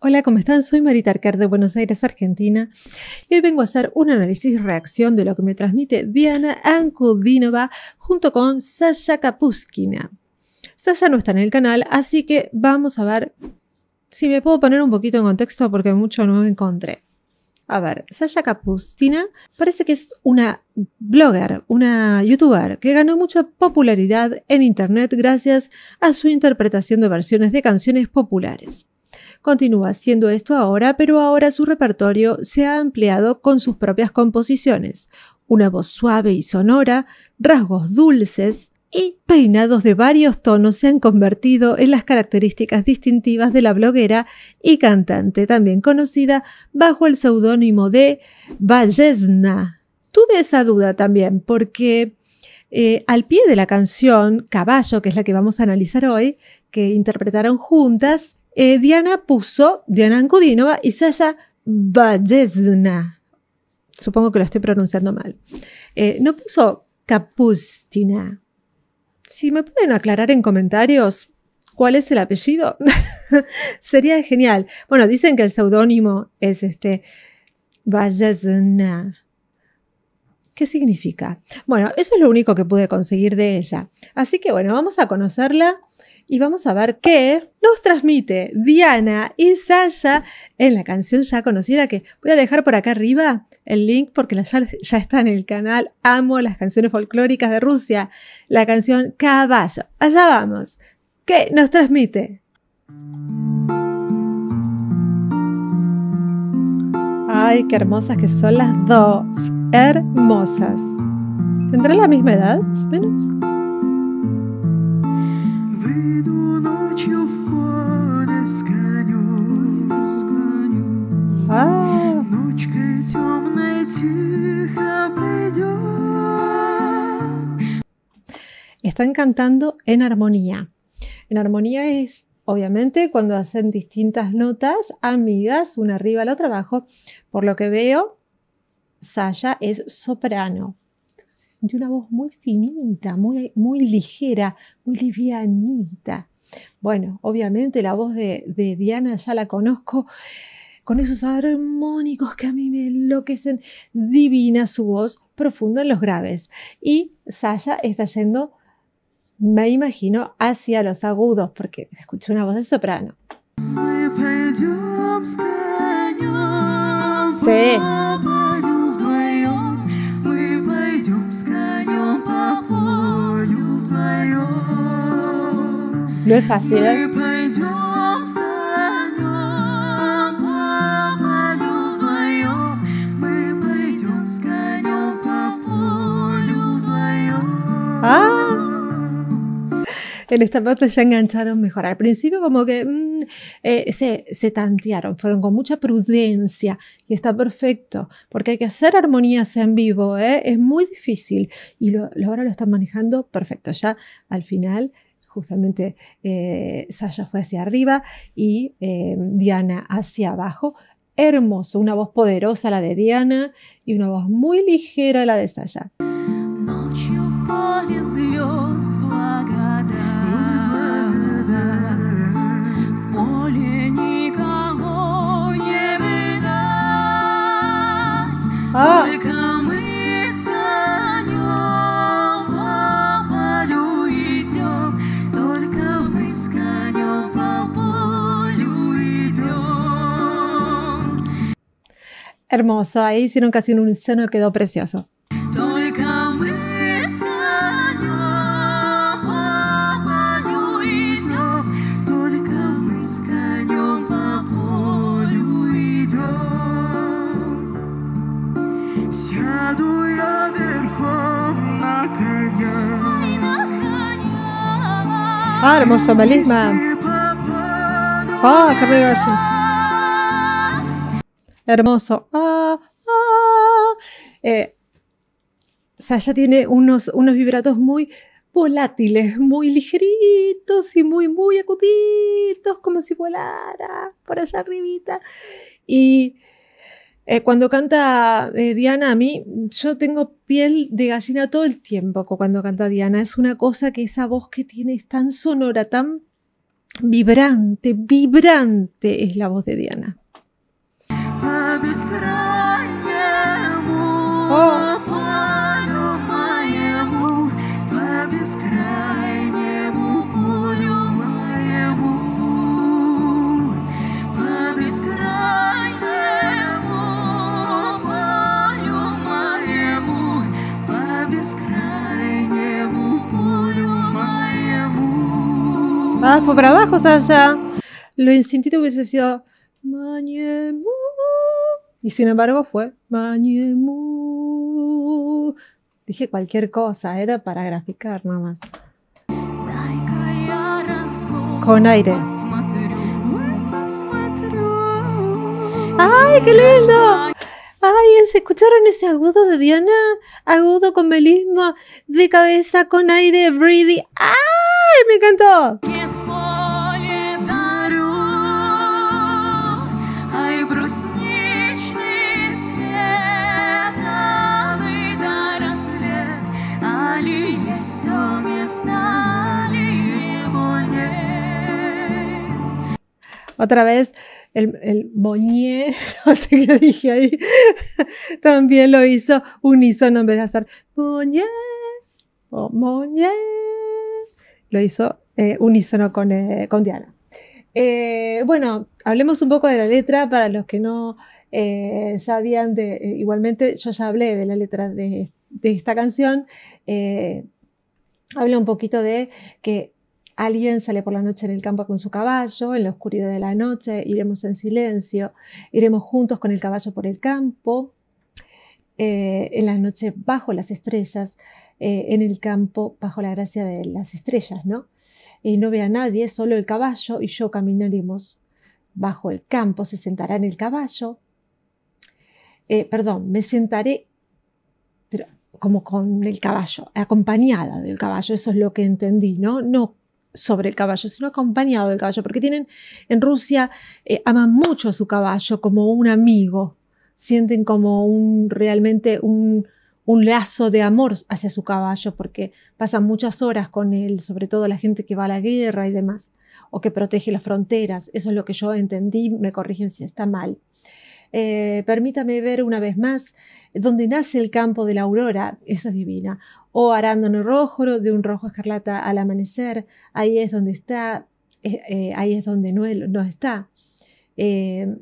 Hola, ¿cómo están? Soy Marita Arcar de Buenos Aires, Argentina, y hoy vengo a hacer un análisis reacción de lo que me transmite Diana Ankudinova junto con Sasha Kapuskina. Sasha no está en el canal, así que vamos a ver si me puedo poner un poquito en contexto porque mucho no encontré. A ver, Sasha Kapuskina parece que es una blogger, una youtuber que ganó mucha popularidad en internet gracias a su interpretación de versiones de canciones populares. Continúa haciendo esto ahora, pero ahora su repertorio se ha ampliado con sus propias composiciones, una voz suave y sonora, rasgos dulces y peinados de varios tonos se han convertido en las características distintivas de la bloguera y cantante, también conocida bajo el seudónimo de Vallesna. Tuve esa duda también porque eh, al pie de la canción Caballo, que es la que vamos a analizar hoy, que interpretaron juntas, eh, Diana puso Diana Ankudinova y Sasha Vallesna. Supongo que lo estoy pronunciando mal. Eh, no puso Kapustina. Si me pueden aclarar en comentarios cuál es el apellido, sería genial. Bueno, dicen que el seudónimo es este Vallesna. ¿Qué significa? Bueno, eso es lo único que pude conseguir de ella. Así que bueno, vamos a conocerla y vamos a ver qué nos transmite Diana y Sasha en la canción ya conocida que voy a dejar por acá arriba el link porque ya, ya está en el canal. Amo las canciones folclóricas de Rusia. La canción Caballo. Allá vamos. ¿Qué nos transmite? Ay, qué hermosas que son las dos. Hermosas. ¿Tendrán la misma edad, más o menos? Ah. Están cantando en armonía. En armonía es, obviamente, cuando hacen distintas notas amigas, una arriba, la otra abajo. Por lo que veo, Sasha es soprano. Entonces, de una voz muy finita, muy, muy ligera, muy livianita. Bueno, obviamente la voz de, de Diana ya la conozco con esos armónicos que a mí me enloquecen, divina su voz, profunda en los graves. Y Sasha está yendo, me imagino, hacia los agudos, porque escuché una voz de soprano. Sí. No es fácil. ¿eh? en esta parte ya engancharon mejor. Al principio como que mm, eh, se, se, tantearon, fueron con mucha prudencia y está perfecto, porque hay que hacer armonías en vivo, ¿eh? es muy difícil y lo, ahora lo están manejando perfecto. Ya al final justamente eh, Sasha fue hacia arriba y Diana hacia abajo. Hermoso, una voz poderosa la de Diana y una voz muy ligera la de Sasha. Hermoso, ahí hicieron casi un seno, quedó precioso. Ah, hermoso melisma. Ah, qué Hermoso. Ah, ah. Eh, tiene unos, unos vibratos muy volátiles, muy ligeritos y muy, muy acuditos, como si volara por allá arribita. Y eh, cuando canta eh, Diana, a mí, yo tengo piel de gallina todo el tiempo cuando canta Diana. Es una cosa que esa voz que tiene es tan sonora, tan Vibrante, vibrante es la voz de Diana. Fue para abajo, Sasha. Lo instintivo hubiese sido Mañemu. Y sin embargo fue Mañemu. Dije cualquier cosa, era para graficar nada más. Con aire. ¡Ay, qué lindo! ¡Ay, escucharon ese agudo de Diana! Agudo con melismo de cabeza con aire breathy. ¡Ay, me encantó! Otra vez el, el no sé qué dije ahí, también lo hizo unísono en vez de hacer moñé o moñé. Lo hizo eh, unísono con, eh, con Diana. Eh, bueno, hablemos un poco de la letra para los que no sabían de, igualmente yo ya hablé de la letra de, de esta canción. habla un poquito de que Alguien sale por la noche en el campo con su caballo, en la oscuridad de la noche, iremos en silencio, iremos juntos con el caballo por el campo, eh, en la noche bajo las estrellas, eh, en el campo bajo la gracia de las estrellas, ¿no? No ve a nadie, solo el caballo y yo caminaremos bajo el campo, se sentará en el caballo. Eh, perdón, me sentaré pero como con el caballo, acompañada del caballo, eso es lo que entendí, ¿no? No sobre el caballo, sino acompañado del caballo, porque tienen en Rusia, eh, aman mucho a su caballo como un amigo, sienten como un realmente un, un lazo de amor hacia su caballo, porque pasan muchas horas con él, sobre todo la gente que va a la guerra y demás, o que protege las fronteras, eso es lo que yo entendí, me corrigen si está mal. Eh, permítame ver una vez más donde nace el campo de la aurora, eso es divina, o arándano rojo, de un rojo escarlata al amanecer, ahí es donde está, eh, eh, ahí es donde no, no está.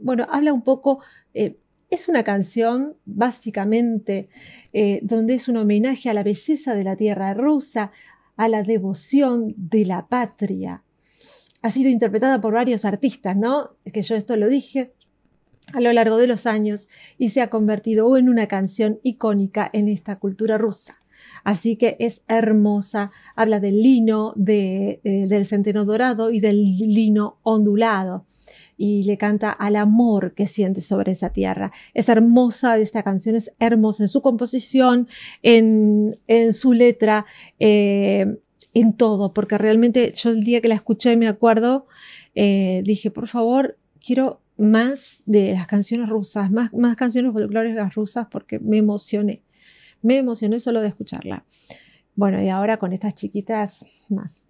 bueno, habla un poco, es una canción básicamente donde es un homenaje a la belleza de la tierra rusa, a la devoción de la patria. Ha sido interpretada por varios artistas, ¿no? Que yo esto lo dije, a lo largo de los años y se ha convertido en una canción icónica en esta cultura rusa. Así que es hermosa, habla del lino, eh, del centeno dorado y del lino ondulado y le canta al amor que siente sobre esa tierra. Es hermosa esta canción, es hermosa en su composición, en, su letra, eh, en todo, porque realmente yo el día que la escuché me acuerdo, eh, dije, por favor, quiero más de las canciones rusas, más, más canciones folclóricas rusas porque me emocioné. Me emocioné solo de escucharla. Bueno, y ahora con estas chiquitas más.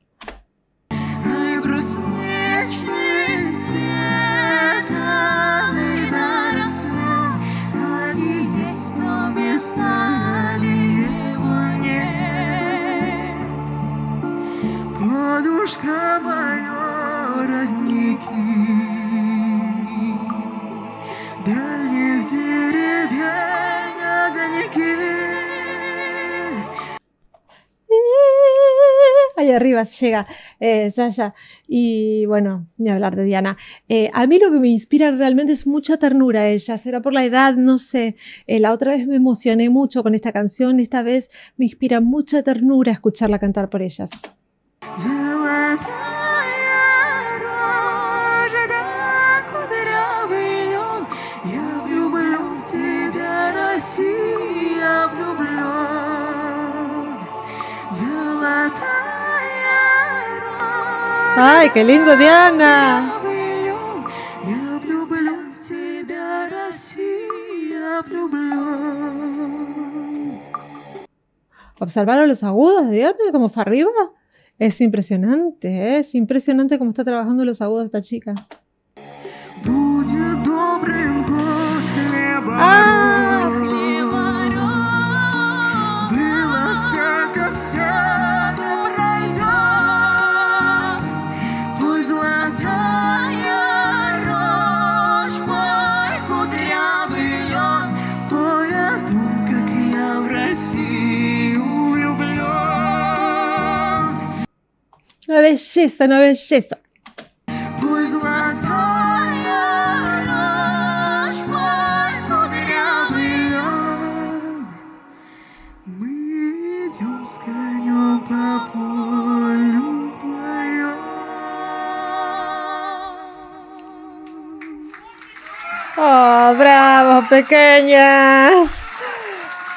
Arriba llega eh, Sasha. Y bueno, ni hablar de Diana. Eh, a mí lo que me inspira realmente es mucha ternura ella. Será por la edad, no sé. Eh, la otra vez me emocioné mucho con esta canción. Esta vez me inspira mucha ternura escucharla cantar por ellas. ¡Ay, qué lindo, Diana! ¿Observaron los agudos de Diana como fue arriba? Es impresionante, ¿eh? es impresionante cómo está trabajando los agudos esta chica. Una belleza, una belleza. Oh, bravo, pequeñas.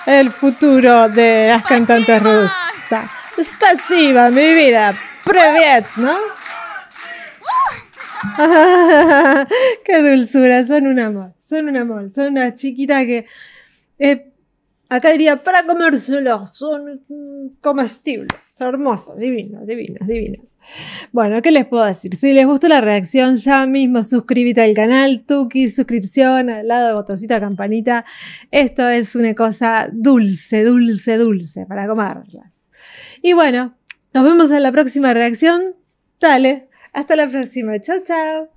El futuro de las cantantes rusas. Spasiba, mi vida. Привет, ¿no? Qué dulzura, son un amor, son un amor, son una chiquita que eh, acá diría para comérselo, son comestibles, son hermosos, divinos, divinos, divinos. Bueno, ¿qué les puedo decir? Si les gustó la reacción, ya mismo suscríbete al canal, Tuki, suscripción, al lado de botoncita campanita. Esto es una cosa dulce, dulce, dulce para comerlas. Y bueno, nos vemos en la próxima reacción. Dale, hasta la próxima. Chao, chao.